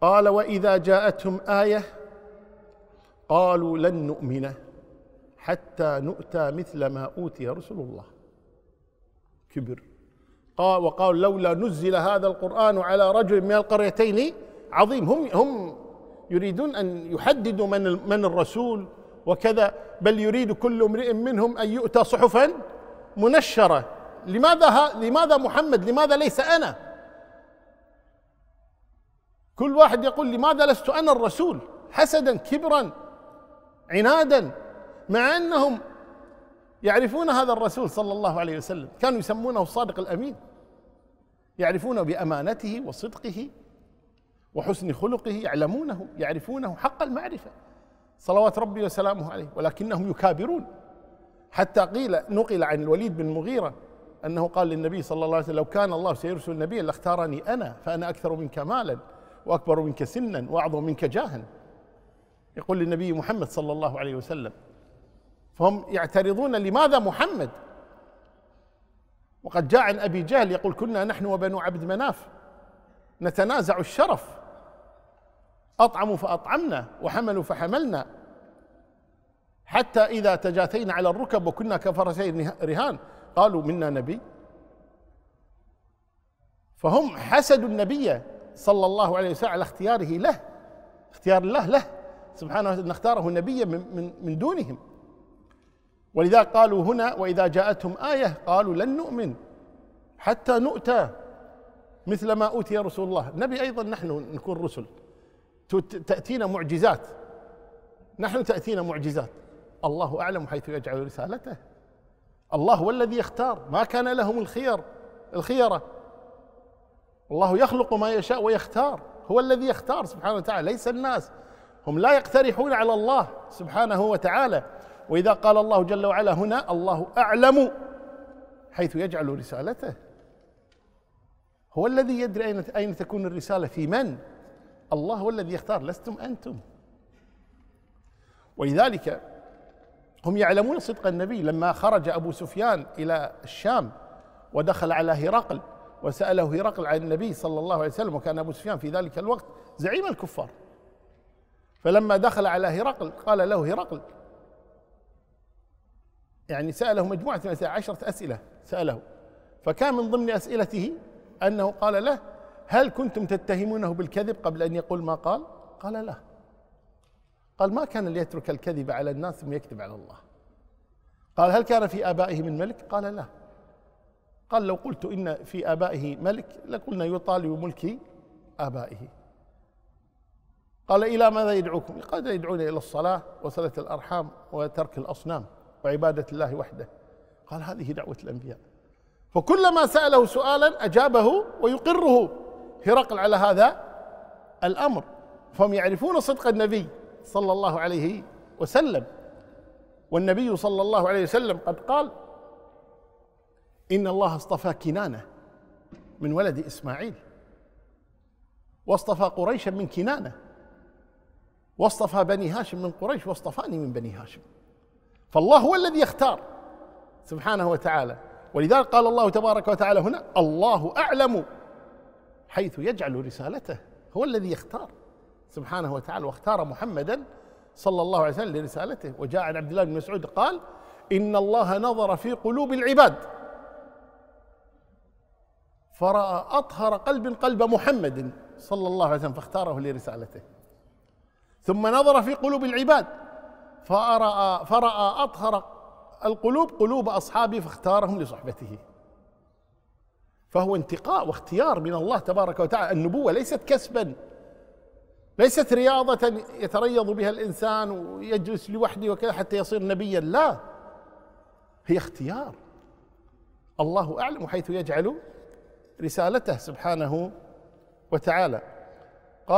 قال وإذا جاءتهم آية قالوا لن نؤمن حتى نؤتى مثل ما أوتي رسل الله. كبر. قال وقال لولا نزل هذا القرآن على رجل من القريتين عظيم. هم هم يريدون أن يحددوا من من الرسول وكذا بل يريد كل امرئ منهم أن يؤتى صحفا منشرة. لماذا لماذا محمد؟ لماذا ليس أنا؟ كل واحد يقول لماذا لست أنا الرسول حسدا كبرا عنادا مع أنهم يعرفون هذا الرسول صلى الله عليه وسلم. كانوا يسمونه الصادق الأمين. يعرفون بأمانته وصدقه وحسن خلقه يعلمونه يعرفونه حق المعرفة. صلوات ربي وسلامه عليه. ولكنهم يكابرون. حتى قيل نقل عن الوليد بن المغيره أنه قال للنبي صلى الله عليه وسلم لو كان الله سيرسل نبيا لاختارني أنا فأنا أكثر منك مالا. وأكبر منك سنا وأعظم منك جاها. يقول للنبي محمد صلى الله عليه وسلم فهم يعترضون لماذا محمد؟ وقد جاء عن أبي جهل يقول كنا نحن وبنو عبد مناف نتنازع الشرف أطعموا فأطعمنا وحملوا فحملنا حتى إذا تجاثينا على الركب وكنا كفرسي رهان. قالوا منا نبي. فهم حسدوا النبي صلى الله عليه وسلم على اختياره له اختيار الله له سبحانه وتعالى اختاره نبيا من, من, من دونهم. ولذا قالوا هنا وإذا جاءتهم آية قالوا لن نؤمن حتى نؤتى مثل ما أوتي رسول الله. النبي أيضا نحن نكون رسل. تأتينا معجزات. نحن تأتينا معجزات. الله أعلم حيث يجعل رسالته. الله هو الذي يختار. ما كان لهم الخير الخيرة. الله يخلق ما يشاء ويختار. هو الذي يختار سبحانه وتعالى ليس الناس. هم لا يقترحون على الله سبحانه وتعالى. وإذا قال الله جل وعلا هنا الله أعلم حيث يجعل رسالته. هو الذي يدري اين أين تكون الرسالة في من؟ الله هو الذي يختار لستم أنتم. ولذلك هم يعلمون صدق النبي لما خرج أبو سفيان إلى الشام ودخل على هرقل. وسأله هرقل عن النبي صلى الله عليه وسلم وكان أبو سفيان في ذلك الوقت زعيم الكفار. فلما دخل على هرقل قال له هرقل يعني سأله مجموعة من عشرة أسئلة سأله. فكان من ضمن أسئلته أنه قال له هل كنتم تتهمونه بالكذب قبل أن يقول ما قال؟ قال لا. قال ما كان ليترك الكذب على الناس ثم يكذب على الله. قال هل كان في آبائه من ملك؟ قال لا. قال لو قلت إن في آبائه ملك لقلنا يطالب ملك آبائه. قال إلى ماذا يدعوكم؟ قال يدعون إلى الصلاة وصلة الأرحام وترك الأصنام وعبادة الله وحده. قال هذه دعوة الأنبياء. فكلما سأله سؤالا أجابه ويقره. هرقل على هذا الأمر. فهم يعرفون صدق النبي صلى الله عليه وسلم. والنبي صلى الله عليه وسلم قد قال إن الله اصطفى كنانة من ولد إسماعيل. واصطفى قريشا من كنانة. واصطفى بني هاشم من قريش واصطفاني من بني هاشم. فالله هو الذي يختار سبحانه وتعالى. ولذلك قال الله تبارك وتعالى هنا الله أعلم حيث يجعل رسالته. هو الذي يختار سبحانه وتعالى واختار محمدا صلى الله عليه وسلم لرسالته. وجاء عن عبد الله بن مسعود قال إن الله نظر في قلوب العباد. فرأى أطهر قلب قلب محمد صلى الله عليه وسلم فاختاره لرسالته. ثم نظر في قلوب العباد فرأى فرأى أطهر القلوب قلوب أصحابه فاختارهم لصحبته. فهو انتقاء واختيار من الله تبارك وتعالى. النبوة ليست كسبا ليست رياضة يتريض بها الإنسان ويجلس لوحده وكذا حتى يصير نبيا لا. هي اختيار. الله أعلم حيث يجعل رسالته سبحانه وتعالى.